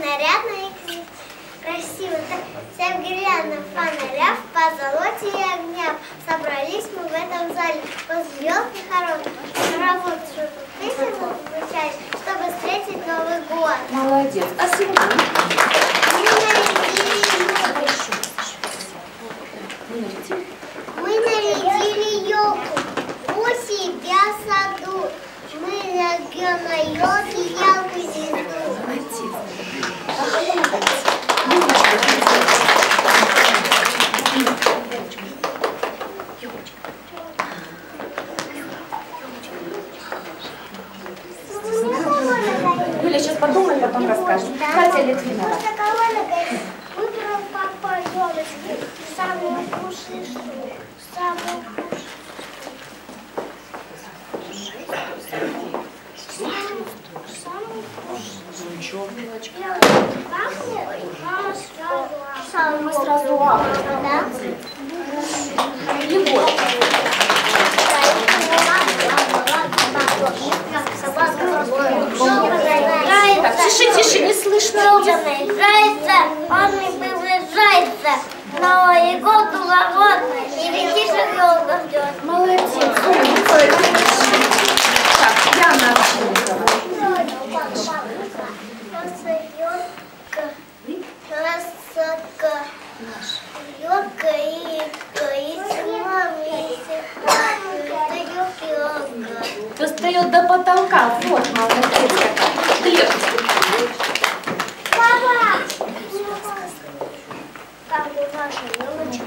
нарядно и красиво. Вся в гирляндах фонаря, в позолоте и огня. Собрались мы в этом зале возле елки хорон. Хоровод шутку песен звучать, чтобы встретить Новый год. Молодец. А сегодня? Мы нарядили елку у себя в саду. Мы нарядили елку елку зеленую. Юля, сейчас подумай, потом расскажешь. Катя Литвинова. Выбрал папа елочки, самую лучшую штуку, самую сразу Мы сразу А. Да? Егор. Так, тише, тише, не слышно. Играется, он не приближается. Новый год угодный, и летишь елка ждет. Молодец. Так, Яна Овчинникова. Красотка. Елка и и. Достает до потолка. Вот, молодец. Ты Папа! Как у нашей елочки,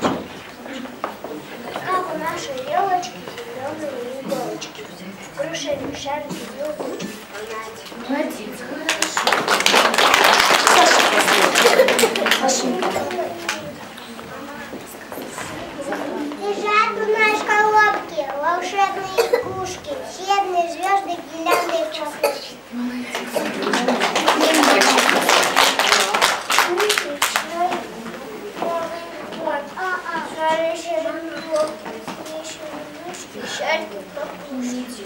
как у нашей елочки зеленые иголочки. Мешали елочки понять. молодец. Хорошо. Лежат у нас в коробке волшебные игрушки, съедные звезды, гирлянды и часы. Подождите,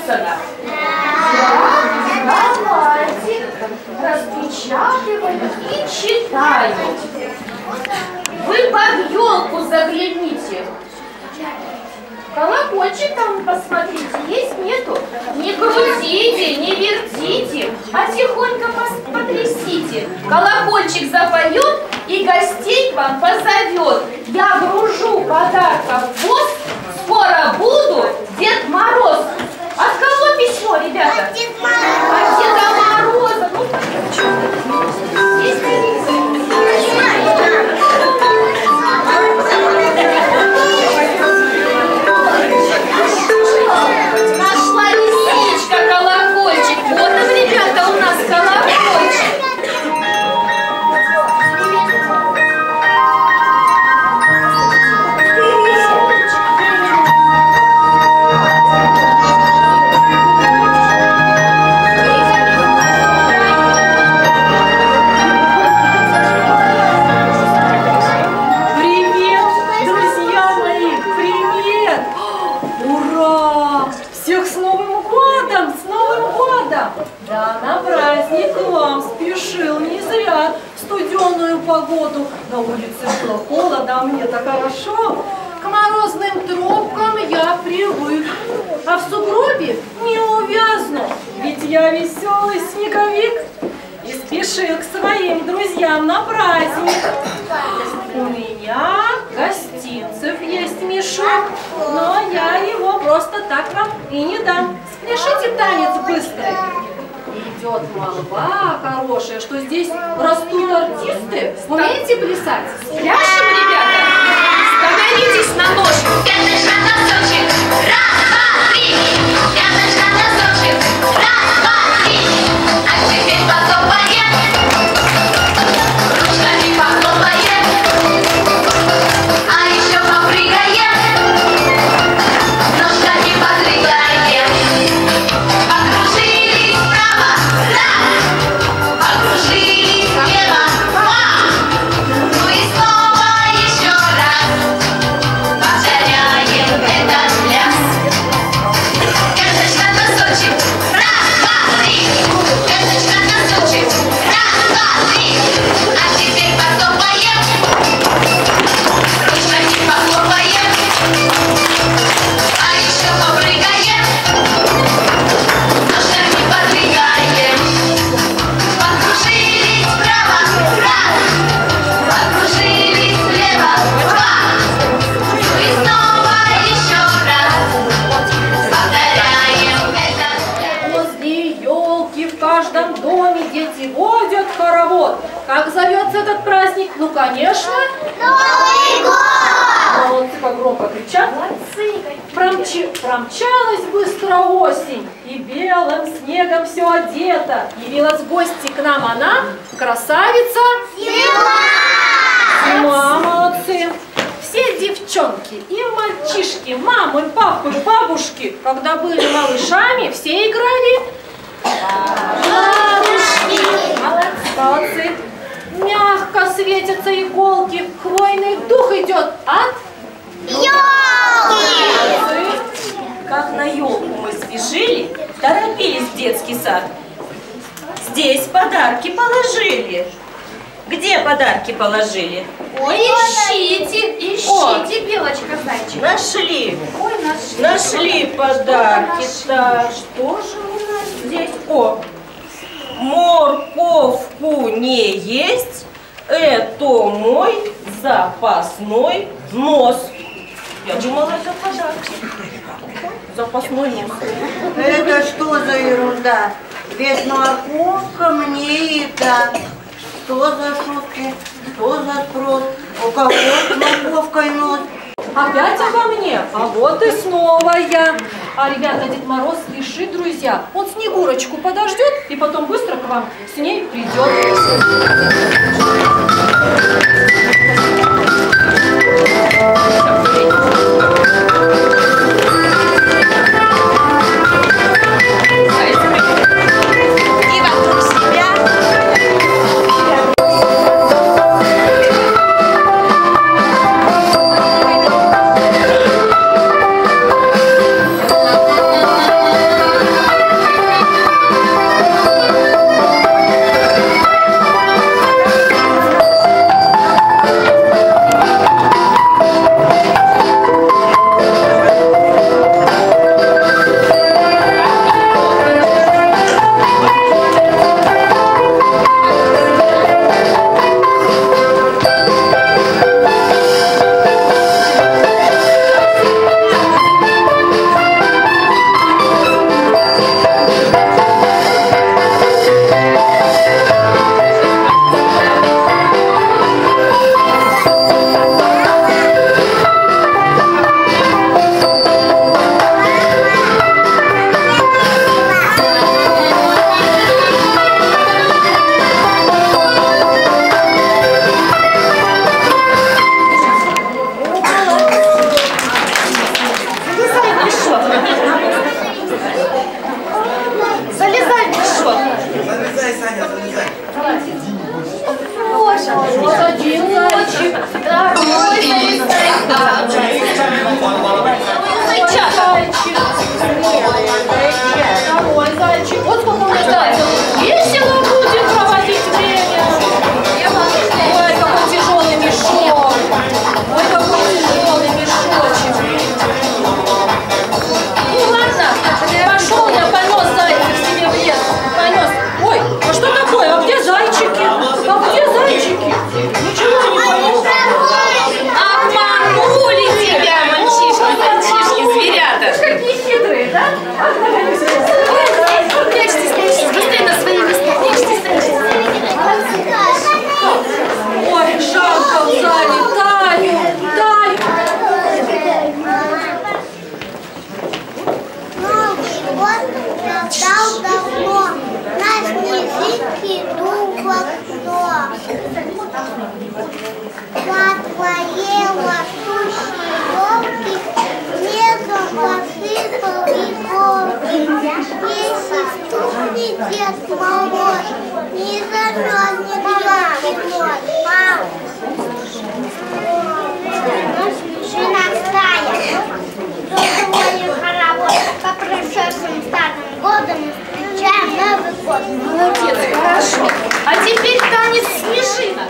написано. Да? Давайте. Распечатываем и читаем. Вы под елку загляните. Колокольчик там, посмотрите, есть, нету? Не крутите, не вертите, а тихонько потрясите. Колокольчик запоет и гостей к вам позовет. Я гружу подарков в воз, скоро буду Дед Мороз. От кого письмо, ребята? От Деда Мороза. От Деда Мороза. Ура! Всех с Новым годом! С Новым годом! Да, на праздник вам спешил не зря студеную погоду. На улице было холодно, а мне так хорошо. К морозным тропкам я привык, а в сугробе не увязну, ведь я веселый снеговик и спешил к своим друзьям на праздник. У меня гостинцев есть мешок, но я его просто так вам и не дам. Спляшите танец быстрый. Идет молва хорошая, что здесь растут артисты. Умеете плясать? Пляшем, ребята? Становитесь на носочек, раз, два, три. Пяточка, носочек, раз, два, три. А теперь потопаем. Идет от Молодцы. Как на елку мы спешили, торопились в детский сад. Здесь подарки положили. Где подарки положили? Ой, ищите, ищите, белочка, зайчик. Нашли. Ой, нашли. Нашли подарки. Так, что же у нас здесь? О, морковку не есть. Это мой запасной нос. Я думала, это подарки. Запасной нос. Это что за ерунда? Ведь морковка мне еда. Что за шутки? Что за спрос? У кого с морковкой нос? Опять обо мне? А вот и снова я. А, ребята, Дед Мороз спешит, друзья. Он Снегурочку подождет и потом быстро к вам с ней придет. Вот один зайчик, второй. Молодец, хорошо. А теперь танец снежинок.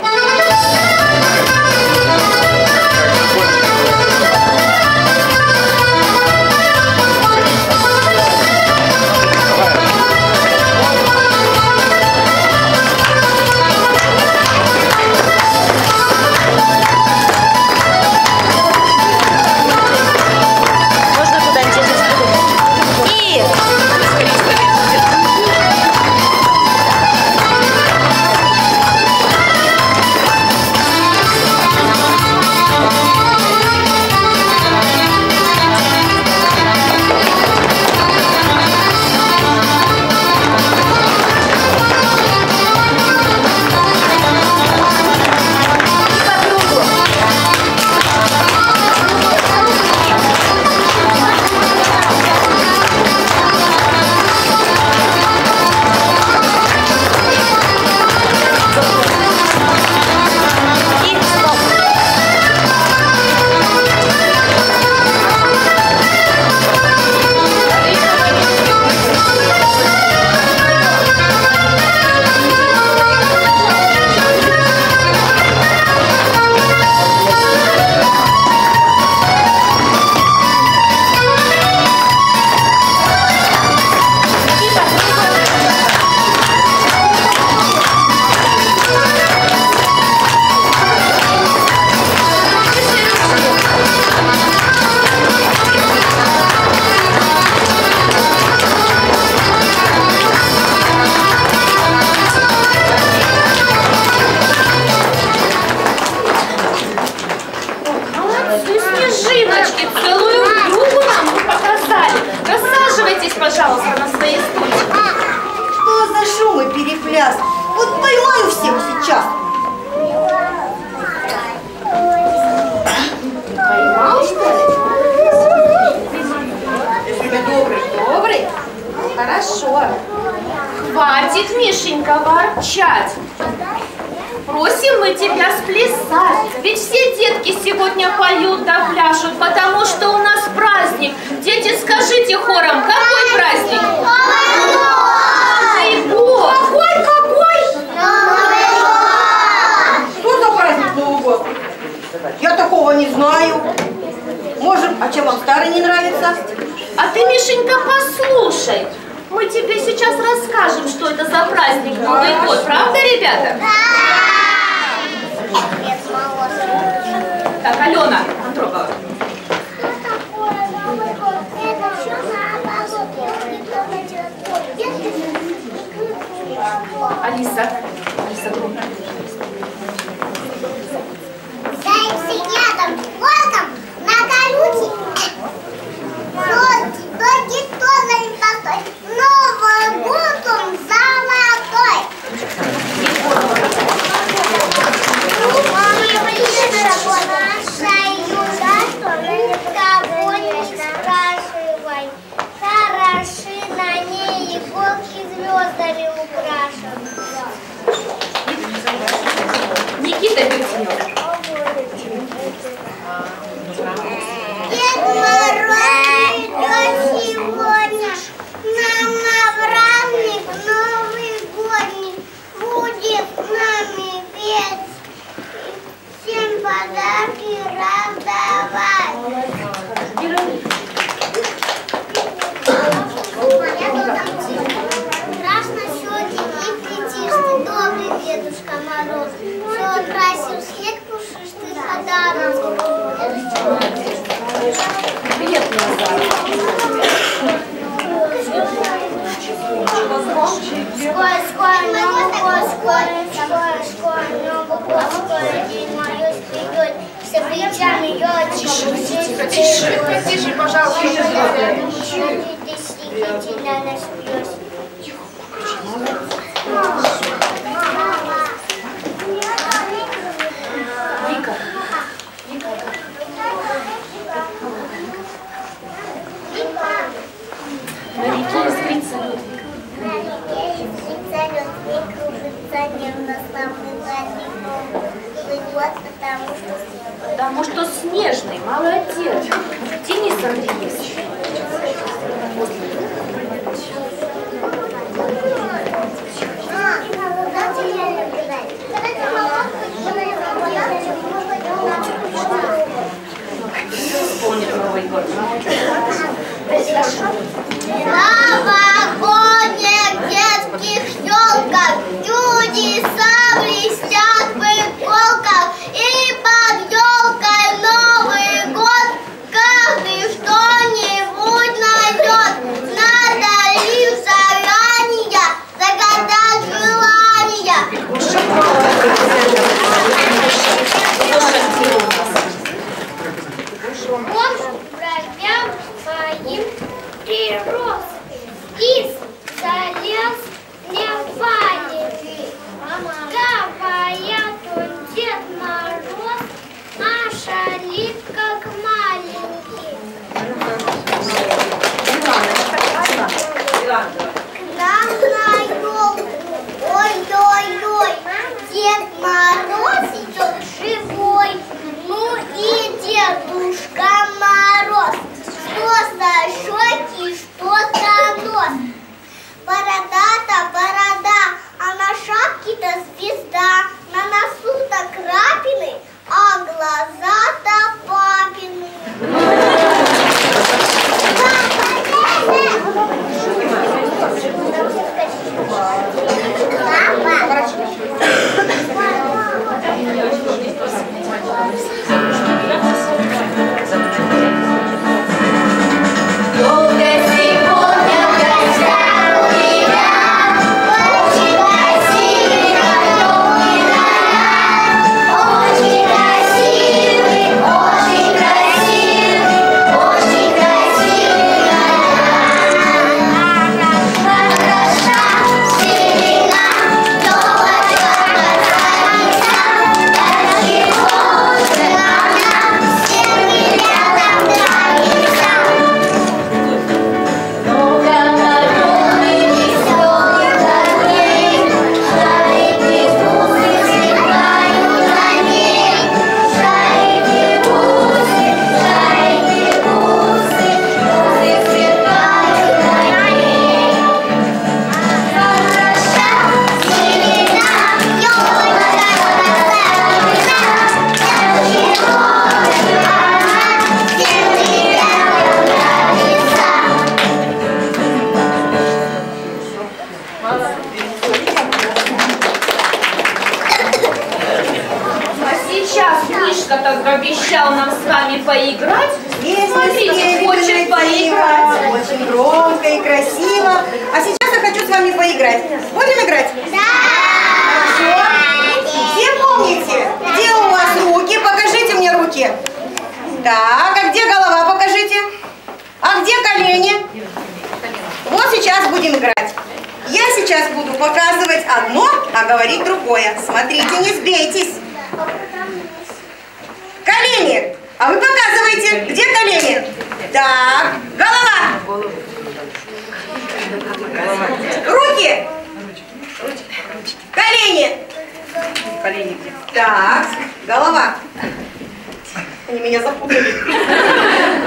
Хорошо. Хватит, Мишенька, ворчать. Просим мы тебя сплясать. Ведь все детки сегодня поют да пляшут, потому что у нас праздник. Дети, скажите хором, какой праздник? Новый год! Какой, какой? Что за праздник Новый год? Я такого не знаю. Может, а чем вам старый не нравится? А ты, Мишенька, послушай. Мы тебе сейчас расскажем, что это за праздник Новый год. Правда, ребята? Так, Алена Антропова. Алиса. Алиса громко. Зайцы рядом, волком на колючий. Доги, доги тоже Новый год он золотой. Наша юга, никого не спрашивай. Хороши на ней иголки звездами украшены. Никита Бертенев. Дед Мороз придет сегодня нам на праздник Новый годник. Будет с нами петь и всем подарки раздавать. Страшно сегодня и притишно, добрый Дедушка Мороз, что красил снег действительно наш пес. На реке искрится лед. На реке искрится лед, и кружится нервно славный задний Плывет, потому что. Потому что снежный, молодец. Денис Андреевич. Вспомнили Новый год. Новогодних детских елках Чудеса Сбейтесь. Колени. А вы показываете, где колени? Так, голова. Руки. Колени. Колени где? Так, голова. Они меня запутали.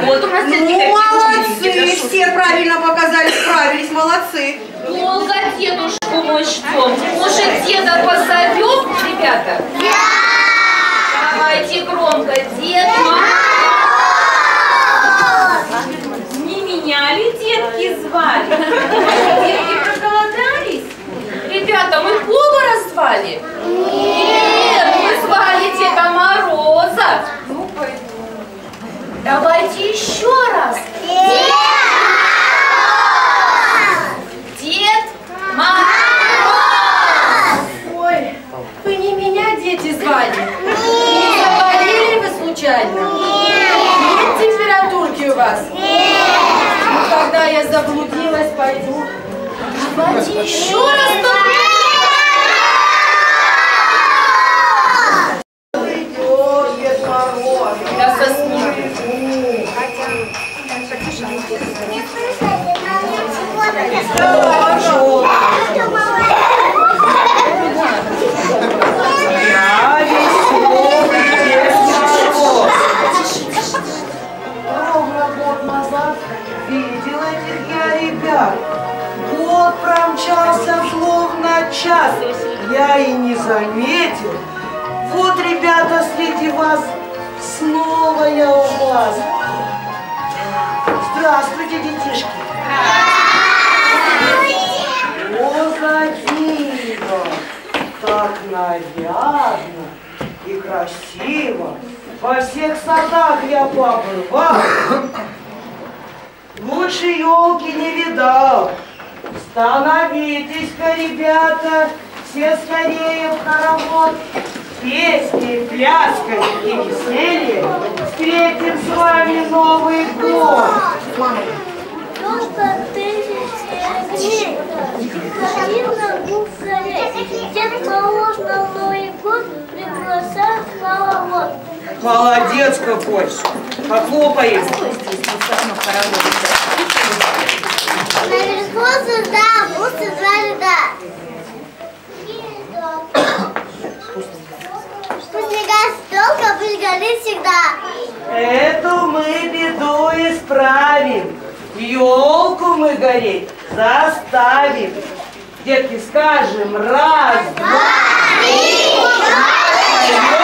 Вот у нас Ну, молодцы, все правильно показали, справились, молодцы. Долго дедушку мы ждем. Может, деда позовем, ребята? Давайте громко. Дед Мороз! Не меня ли детки звали? Детки проголодались? Ребята, мы повара звали? Нет, мы звали Деда Мороза. Ну, Давайте еще раз. Дед Мороз! Ой, вы не меня, дети, звали? Нет! Не заболели вы случайно? Нет! Нет температурки у вас? Нет! Ну, я заблудилась, пойду. Давайте еще раз Молодец какой! Похлопаем. Наверху звезда, пусть звезда. Пусть не гастелка, пусть горит всегда. Эту мы беду исправим. Елку мы гореть заставим. Детки, скажем раз, два, Ёлочка,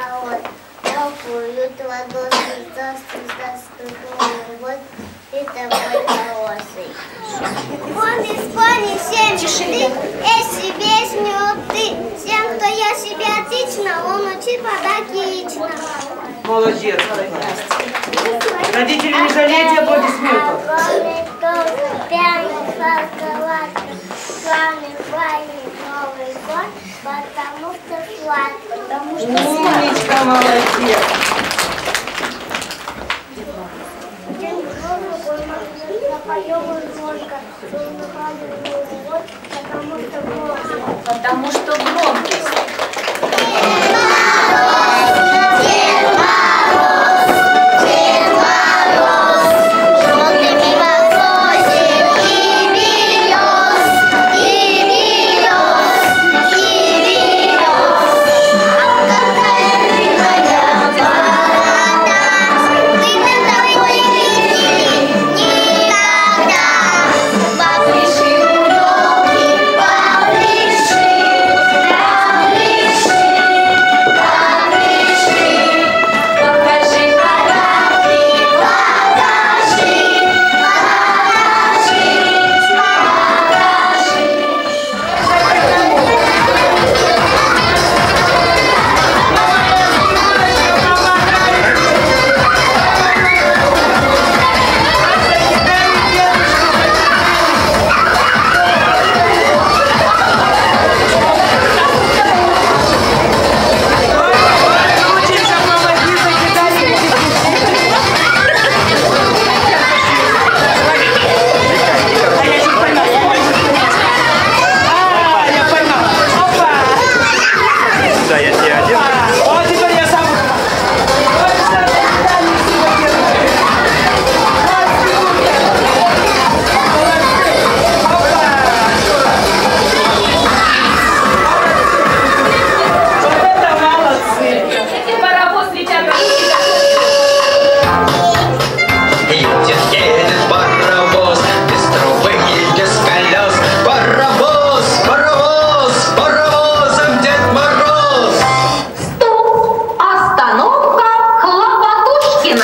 толкуют ладоши, здравствуй, Новый год, и тобой колосый. Помни, вспомни всем ты, если песню ты, всем, кто я себе отлично, он учи подарки лично. Молодец. Родители, не жалейте аплодисментов. Пряник, шоколадка, главный праздник Новый год, потому что сладко, потому что Умничка, молодец. Потому что громкость.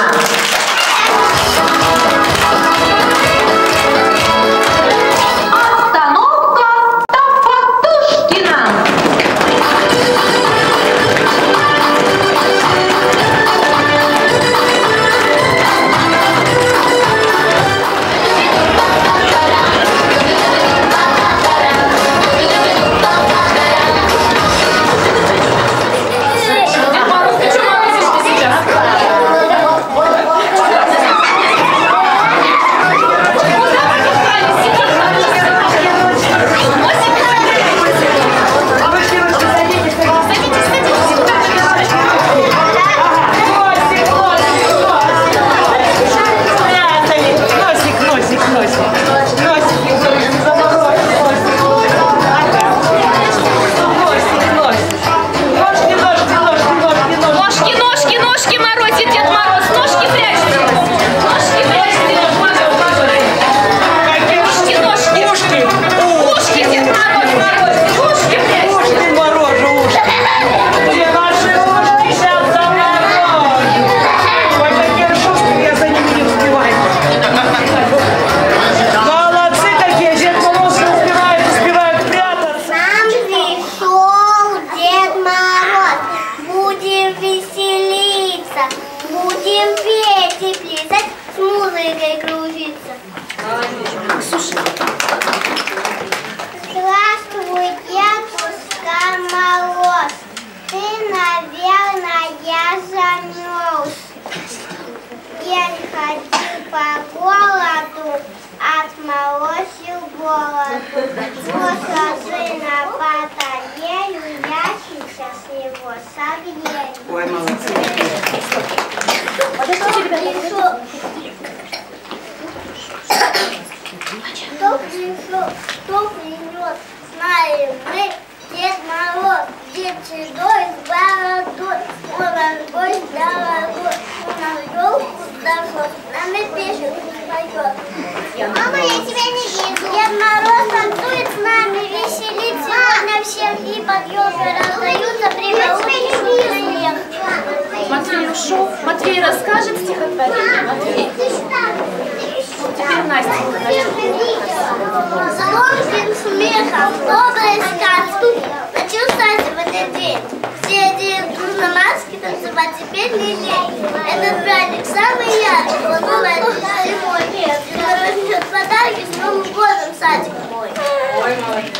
Wow. Хорошо. Матвей расскажет стихотворение. Матвей. Ну, теперь Настя. Заложим смехом добрые сказки. Почувствовать в этот день. Все одеют нужно маски, танцевать теперь не лень. Этот праздник самый яркий, он бывает зимой. Зимой ждет подарки, с Новым годом садик мой. Ой, молодец.